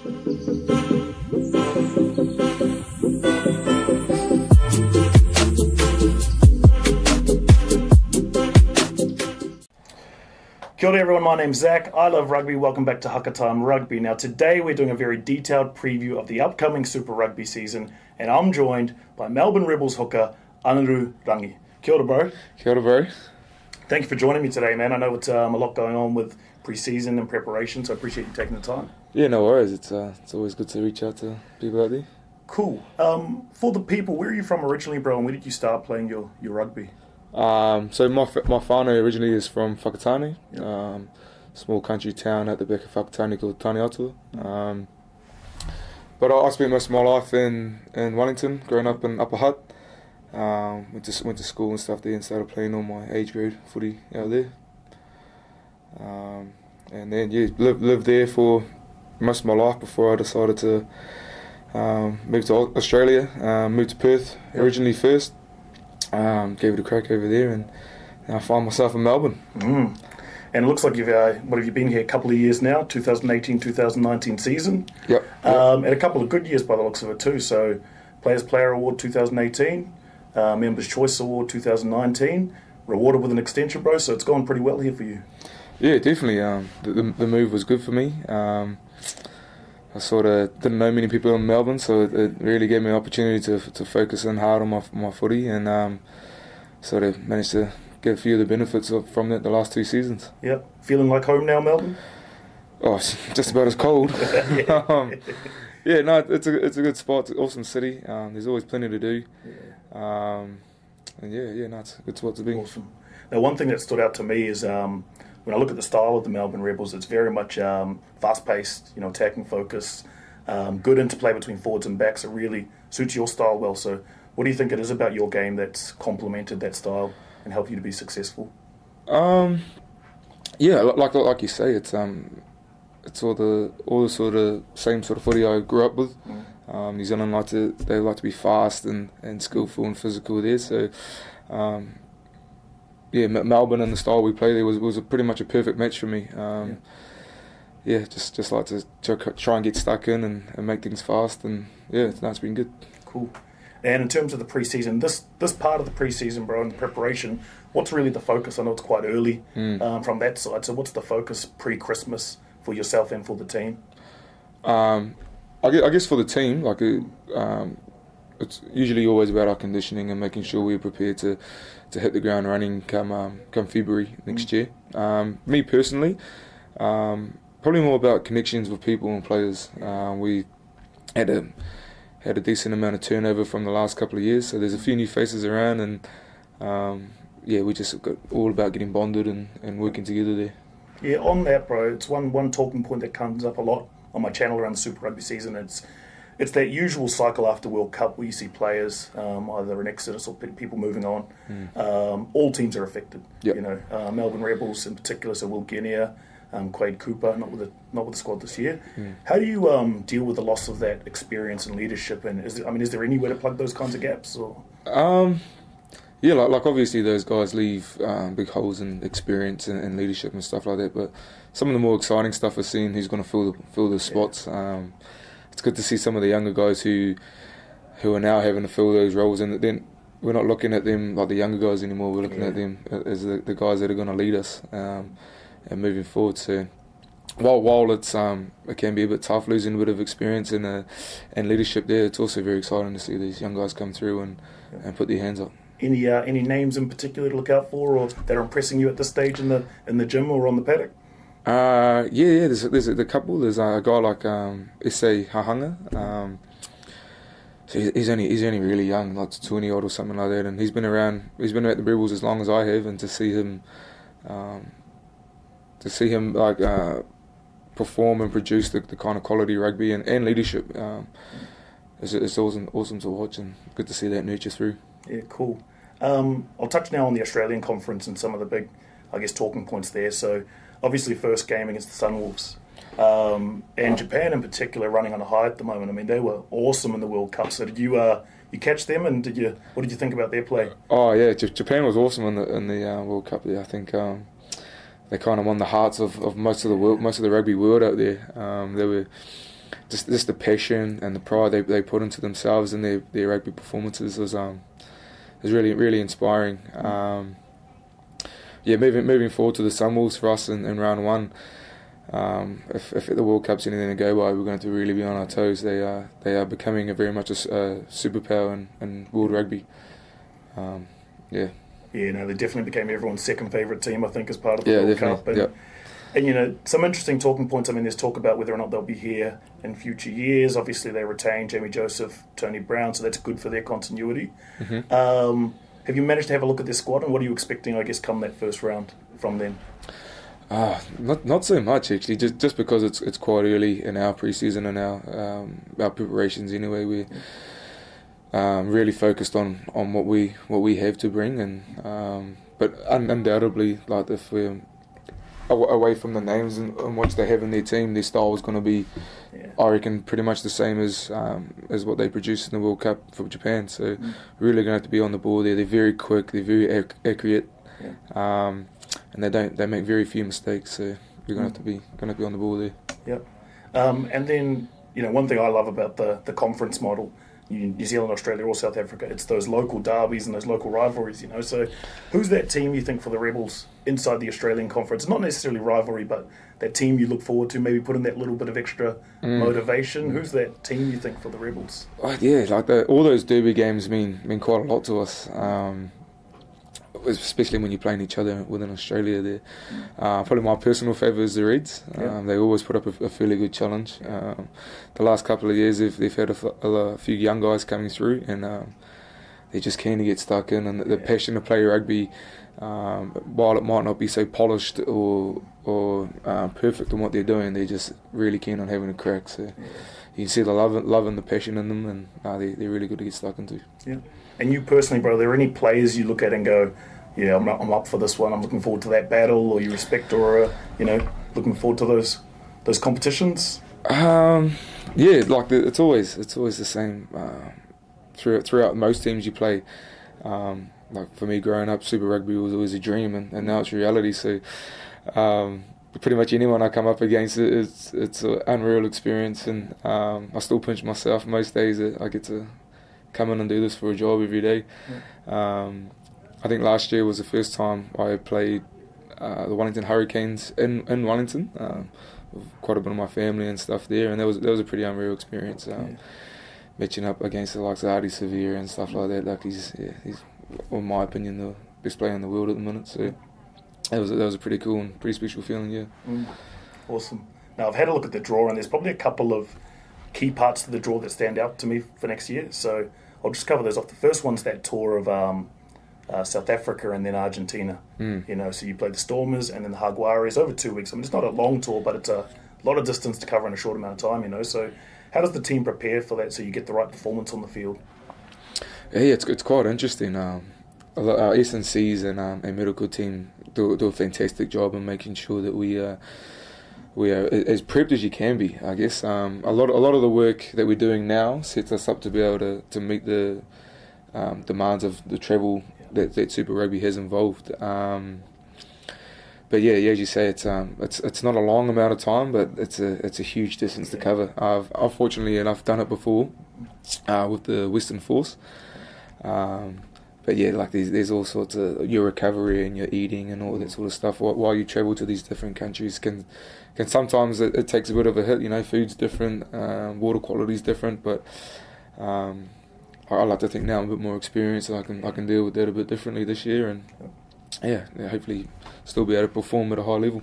Kia ora everyone, my name's Zach. I love rugby. Welcome back to Haka Time Rugby. Now, today we're doing a very detailed preview of the upcoming Super Rugby season, and I'm joined by Melbourne Rebels hooker Anaru Rangi. Kia ora, bro. Kia ora, bro. Thank you for joining me today, man. I know it's um, a lot going on with pre-season and preparation, so I appreciate you taking the time. Yeah, no worries. It's uh, it's always good to reach out to people out there. Cool. Um, for the people, where are you from originally, bro, and where did you start playing your, your rugby? Um, so my my whānau originally is from Whakatane, Yep. um, small country town at the back of Whakatane called Taneatua. Um, but I, I spent most of my life in, in Wellington, growing up in Upper Hutt. Um, went to went to school and stuff there, and started playing all my age grade footy out there. Um, and then yeah, lived lived there for most of my life before I decided to um, move to Australia. Um, moved to Perth originally first. Um, gave it a crack over there, and now I find myself in Melbourne. Mm. And it looks like you've, uh, what have you been here a couple of years now, 2018 2019 season, Yep. um, and a couple of good years by the looks of it too. So, Players Player Award 2018, uh, Members Choice Award 2019, rewarded with an extension, bro. So it's gone pretty well here for you. Yeah, definitely. Um, the, the the move was good for me. Um, I sort of didn't know many people in Melbourne, so it, it really gave me an opportunity to to focus in hard on my my footy, and um, sort of managed to get a few of the benefits of, from that the last two seasons. Yep. Feeling like home now, Melbourne? Oh, it's just about as cold. um, yeah, no, it's a it's a good spot. It's an awesome city. Um, there's always plenty to do. Um, and yeah, yeah, no, it's a good spot to be. Awesome. Now, one thing that stood out to me is um, when I look at the style of the Melbourne Rebels, it's very much um, fast-paced, you know, attacking focus, um, good interplay between forwards and backs. It really suits your style well. So, what do you think it is about your game that's complemented that style and helped you to be successful? Um, yeah, like like you say, it's um, it's all the all the sort of same sort of footy I grew up with. Mm. Um, New Zealand like to they like to be fast and, and skillful and physical there. So, um, yeah, Melbourne and the style we play there was was a pretty much a perfect match for me. Um, yeah. just just like to try, try and get stuck in and, and make things fast and yeah, it's, no, it's been good. Cool. And in terms of the preseason, this this part of the preseason, bro, and the preparation, what's really the focus? I know it's quite early Mm. um, from that side. So, what's the focus pre-Christmas for yourself and for the team? Um, I guess, for the team, like um, it's usually always about our conditioning and making sure we're prepared to, to hit the ground running come um, come February next year. Um, me personally, um, probably more about connections with people and players. Uh, we had a had a decent amount of turnover from the last couple of years, so there's a few new faces around, and um, yeah, we just got all about getting bonded and, and working together there. Yeah, on that, bro, it's one one talking point that comes up a lot on my channel around the Super Rugby season. It's it's that usual cycle after World Cup where you see players um, either in exodus or pe- people moving on. Um, all teams are affected. Yep. You know, uh, Melbourne Rebels in particular, so Will Genia, um, Quade Cooper, not with the not with the squad this year. How do you um, deal with the loss of that experience and leadership? And is there, I mean, is there any way to plug those kinds of gaps? Or Um, yeah, like, like obviously those guys leave um, big holes in experience and, and leadership and stuff like that. But some of the more exciting stuff is seeing who's going to fill the fill the spots. Um, it's good to see some of the younger guys who who are now having to fill those roles, and then we're not looking at them like the younger guys anymore. We're looking at them as the, the guys that are going to lead us um, and moving forward. So. While while it's um it can be a bit tough losing a bit of experience and uh, and leadership there, it's also very exciting to see these young guys come through and, and put their hands up. Any uh, any names in particular to look out for, or that are impressing you at this stage in the in the gym or on the paddock? Uh, yeah, yeah. There's there's a, couple. There's a guy like um, Issei Hahanga. Um, so he's, he's only he's only really young, like twenty odd or something like that, and he's been around. He's been at the Rebels as long as I have, and to see him, um, to see him like uh, perform and produce the, the kind of quality rugby and, and leadership, um, it's, it's awesome awesome to watch and good to see that nurture through. Yeah, cool. Um, I'll touch now on the Australian conference and some of the big, I guess, talking points there. So, obviously, first game against the Sunwolves. Um, and Japan in particular running on a high at the moment. I mean, they were awesome in the World Cup. So, did you uh, you catch them and did you what did you think about their play? Oh yeah, J- Japan was awesome in the in the uh, World Cup. There, I think um, they kind of won the hearts of, of most of the world, most of the rugby world out there. Um, they were just just the passion and the pride they, they put into themselves and their, their rugby performances was um was really really inspiring. Um, yeah, moving moving forward to the Sunwolves for us in, in round one. Um, if, if the World Cup's anything to go by, we're going to really be on our toes. They are they are becoming a very much a, a superpower in, in world rugby. Um, yeah. Yeah, no, they definitely became everyone's second favourite team, I think, as part of the Yeah, World definitely, Cup. And, yep. And, you know, some interesting talking points. I mean, there's talk about whether or not they'll be here in future years. Obviously, they retain Jamie Joseph, Tony Brown, so that's good for their continuity. Mhm. Um, have you managed to have a look at their squad, and what are you expecting, I guess, come that first round from them? Ah, not not so much actually. Just just because it's it's quite early in our preseason and our um, our preparations anyway. We um, really focused on, on what we what we have to bring, and um, but un- undoubtedly, like if we're away from the names and, and what they have in their team, their style is going to be, Yeah. I reckon, pretty much the same as um, as what they produced in the World Cup for Japan. So Mm. really going to have to be on the ball there. They're very quick. They're very ac- accurate. Yeah. Um, and they don't they make very few mistakes. So we're going to have to be going to be on the ball there. Um, and then, you know, one thing I love about the, the conference model, New Zealand, Australia, or South Africa, it's those local derbies and those local rivalries, you know. So, who's that team you think for the Rebels inside the Australian conference? Not necessarily rivalry, but that team you look forward to, maybe put in that little bit of extra Mm. motivation. Who's that team you think for the Rebels? Oh, yeah, like the, all those derby games mean mean quite a lot to us. Um, especially when you're playing each other within Australia. There, uh, probably my personal favourite is the Reds. Um, Yeah. They always put up a, a fairly good challenge. Um, the last couple of years, they've, they've had a few young guys coming through, and um, they're just keen to get stuck in. And the, the Yeah. passion to play rugby, um, while it might not be so polished or or uh, perfect in what they're doing, they're just really keen on having a crack. So you can see the love, love and the passion in them, and uh, they, they're really good to get stuck into. Yeah. And you personally, bro, are there any players you look at and go, yeah, I'm, I'm up for this one. I'm looking forward to that battle, or you respect, or uh, you know, looking forward to those those competitions? Um, yeah, like the, it's always it's always the same uh, throughout throughout most teams you play. Um, like for me, growing up, Super Rugby was always a dream, and, and now it's reality. So, um, pretty much anyone I come up against, it- it's it's an unreal experience, and um, I still pinch myself most days that I get to come in and do this for a job every day. Um, I think last year was the first time I played uh, the Wellington Hurricanes in in Wellington. Um, with quite a bit of my family and stuff there, and that was that was a pretty unreal experience. Um, Yeah. Matching up against the likes of Ardie Savea and stuff like that, like he's yeah, he's in my opinion the best player in the world at the minute. So that was that was a pretty cool and pretty special feeling. Yeah. Mm. Awesome. Now I've had a look at the draw, and there's probably a couple of key parts to the draw that stand out to me for next year. So I'll just cover those off. The first one's that tour of um, uh, South Africa and then Argentina. Mm. You know, so you play the Stormers and then the Jaguares over two weeks. I mean, it's not a long tour, but it's a lot of distance to cover in a short amount of time. You know, so how does the team prepare for that so you get the right performance on the field? Yeah, it's it's quite interesting. Um, our S and Cs and um, and medical team do do a fantastic job in making sure that we uh, we are as prepped as you can be. I guess um, a lot a lot of the work that we're doing now sets us up to be able to, to meet the um, demands of the travel that, that Super Rugby has involved. Um, but yeah, yeah, as you say, it's um, it's it's not a long amount of time, but it's a it's a huge distance to cover. I've I've fortunately enough done it before uh, with the Western Force. Um, but yeah, like there's, there's all sorts of your recovery and your eating and all that sort of stuff while, while you travel to these different countries can can sometimes it, it takes a bit of a hit. You know, food's different, um, water quality's different, but um, I, I like to think now I'm a bit more experienced and I can I can deal with that a bit differently this year and yeah, yeah hopefully still be able to perform at a high level.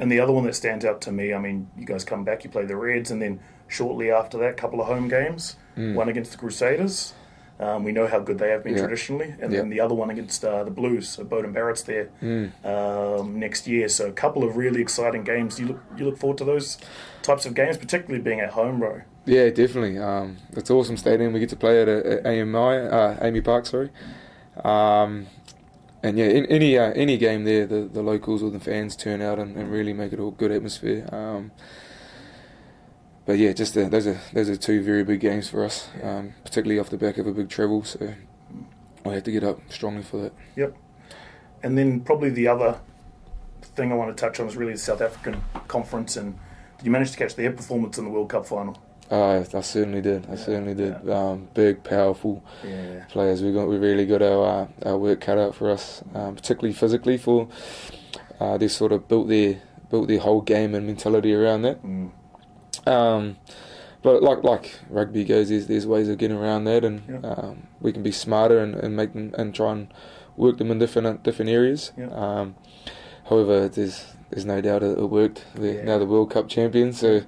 And the other one that stands out to me, I mean, you guys come back, you play the Reds, and then shortly after that, a couple of home games. Mm. One against the Crusaders. Um, we know how good they have been Yeah. traditionally, and Yeah. then the other one against uh, the Blues. So Beauden Barrett's there Mm. um, next year. So a couple of really exciting games. You look you look forward to those types of games, particularly being at home, bro. Yeah, definitely. Um, it's awesome stadium. We get to play at, at AAMI, uh, AAMI Park, sorry. Um, and yeah, in, any uh, any game there, the, the locals or the fans turn out and, and really make it all good atmosphere. Um, but yeah, just uh, those are those are two very big games for us, um, particularly off the back of a big travel. So I have to get up strongly for that. Yep. And then probably the other thing I want to touch on is really the South African conference and did you manage to catch their performance in the World Cup final? Uh, I certainly did. I certainly did. Um, big, powerful Yeah. players. We got we really got our uh, our work cut out for us, um, particularly physically. For uh, they sort of built their built their whole game and mentality around that. Mm. Um, but like like rugby goes, there's, there's ways of getting around that, and Yeah. um, we can be smarter and, and make them and try and work them in different different areas. Yeah. Um, however, there's there's no doubt it, it worked. They're Yeah. now the World Cup champions, so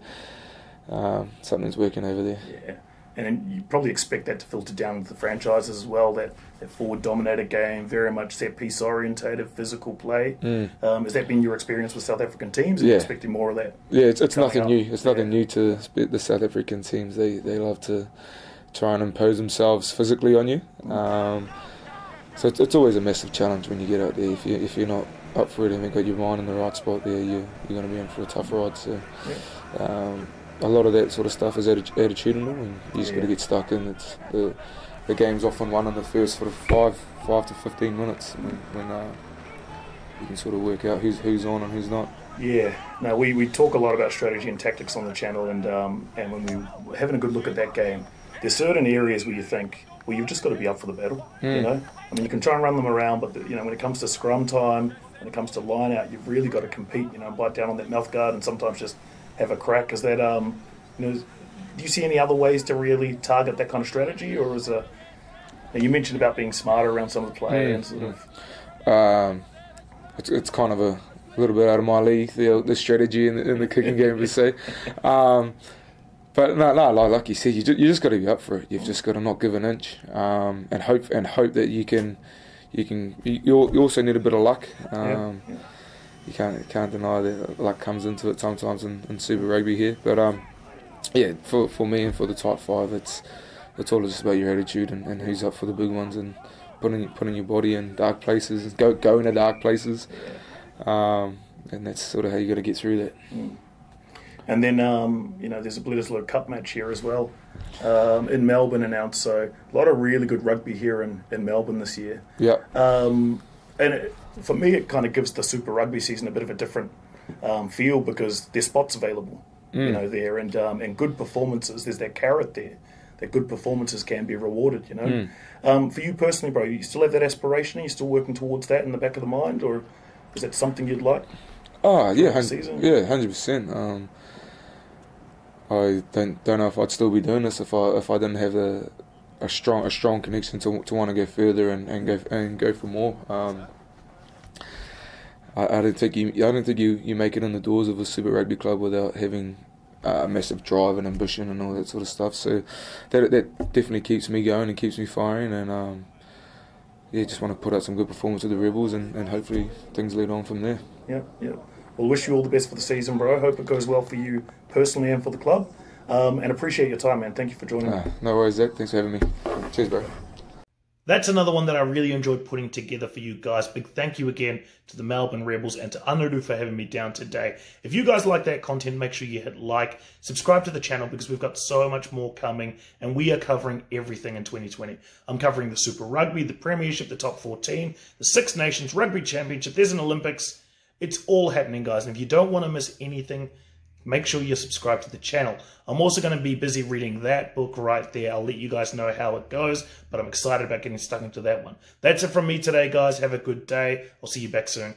um, something's working over there. Yeah. And then you probably expect that to filter down into the franchises as well. That, that forward dominated game, very much set piece orientated, physical play. Mm. Um, has that been your experience with South African teams? Are you Yeah. expecting more of that? Yeah, it's, it's nothing up. new. It's nothing Yeah. new to the South African teams. They they love to try and impose themselves physically on you. Um, so it's, it's always a massive challenge when you get out there. If you if you're not up for it and you've got your mind in the right spot there, you you're going to be in for a tough ride. So um, a lot of that sort of stuff is attitudinal, and you just got to get stuck in. It's the the game's often won in the first sort of five five to fifteen minutes when, when uh, you can sort of work out who's who's on and who's not. Yeah, no, we, we talk a lot about strategy and tactics on the channel, and um, and when we were having a good look at that game, there's certain areas where you think, well, you've just got to be up for the battle. You Mm. know, I mean, you can try and run them around, but the, you know, when it comes to scrum time, when it comes to line out, you've really got to compete. You know, bite down on that mouth guard, and sometimes just have a crack. Is that um, you know, do you see any other ways to really target that kind of strategy, or is a you mentioned about being smarter around some of the play Mm, and sort of Um, it's, it's kind of a little bit out of my league, the the strategy in the, in the kicking game per se. Um, but no, no, like, like you said, you, ju- you just got to be up for it. You've just got to not give an inch, um, and hope and hope that you can, you can. You, you also need a bit of luck. Um, yeah. You can't can't deny that luck comes into it sometimes in, in Super Rugby here. But um, yeah, for for me and for the top five, it's it's all just about your attitude and, and who's up for the big ones and putting putting your body in dark places, go go into dark places. Um, and that's sort of how you got to get through that. And then, um, you know, there's a Bledisloe Cup match here as well um, in Melbourne announced. So a lot of really good rugby here in, in Melbourne this year. Yeah, Um, and it, for me, it kind of gives the Super Rugby season a bit of a different um, feel because there's spots available, you know, there and um, and good performances. There's that carrot there. That good performances can be rewarded, you know. Um, for you personally, bro, you still have that aspiration? Are you still working towards that in the back of the mind, or is that something you'd like? Oh yeah, hun- season? yeah, hundred percent. Um, I don't don't know if I'd still be doing this if I if I didn't have a a strong a strong connection to to want to go further and, and go and go for more. Um, I, I don't think you I don't think you, you make it in the doors of a Super Rugby club without having uh, massive drive and ambition and all that sort of stuff. So that that definitely keeps me going and keeps me firing and. Um, yeah, just want to put out some good performance with the Rebels and, and hopefully things lead on from there. Yeah, yeah. Well, wish you all the best for the season, bro. Hope it goes well for you personally and for the club. Um, and appreciate your time, man. Thank you for joining me. Ah, no worries, Zach. Thanks for having me. Cheers, bro. That's another one that I really enjoyed putting together for you guys. Big thank you again to the Melbourne Rebels and to Anaru for having me down today. If you guys like that content, make sure you hit like, subscribe to the channel because we've got so much more coming and we are covering everything in 2020. I'm covering the Super Rugby, the Premiership, the Top 14, the Six Nations Rugby Championship. There's an Olympics. It's all happening, guys. And if you don't want to miss anything, make sure you subscribe to the channel. I'm also going to be busy reading that book right there. I'll let you guys know how it goes, but I'm excited about getting stuck into that one. That's it from me today, guys. Have a good day. I'll see you back soon.